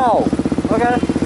now. Okay.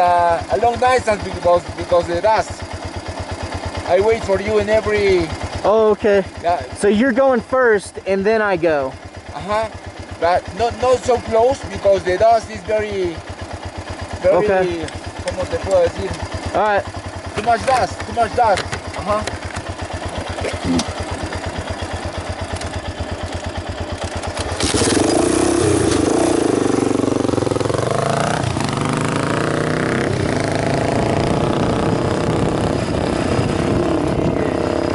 Uh, a long distance because because the dust. I wait for you in every. Oh, okay. Yeah, So you're going first, and then I go. uh-huh. But not not so close because the dust is very very. Okay. ¿Cómo te puedo decir? All right. Too much dust. Too much dust. Uh huh.